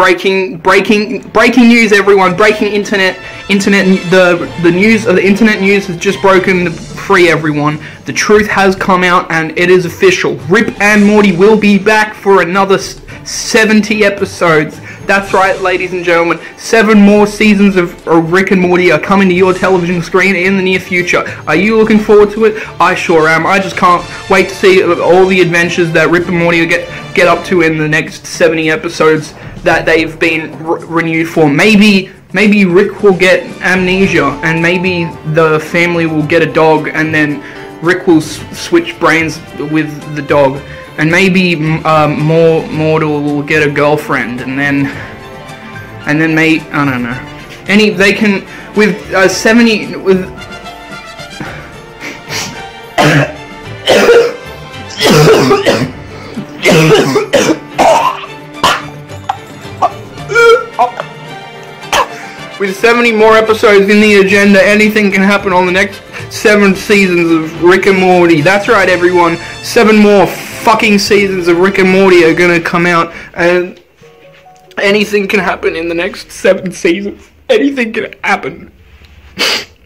breaking, breaking, breaking news, everyone! Breaking internet, internet. The the news, the internet news has just broken free, everyone. The truth has come out, and it is official. Rick and Morty will be back for another 70 episodes. That's right, ladies and gentlemen. Seven more seasons of, Rick and Morty are coming to your television screen in the near future. Are you looking forward to it? I sure am. I just can't wait to see all the adventures that Rick and Morty get get up to in the next 70 episodes that they've been re- renewed for. Maybe maybe Rick will get amnesia, and maybe the family will get a dog, and then Rick will switch brains with the dog and maybe um, more Mortal will get a girlfriend, and then and then may I don't know. Any they can with uh, seventy with. With 70 more episodes in the agenda, anything can happen on the next seven seasons of Rick and Morty. That's right, everyone. Seven more fucking seasons of Rick and Morty are gonna come out, and anything can happen in the next seven seasons. Anything can happen.